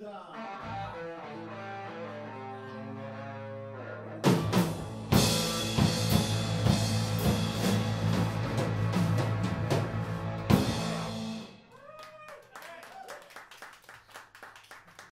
Linda.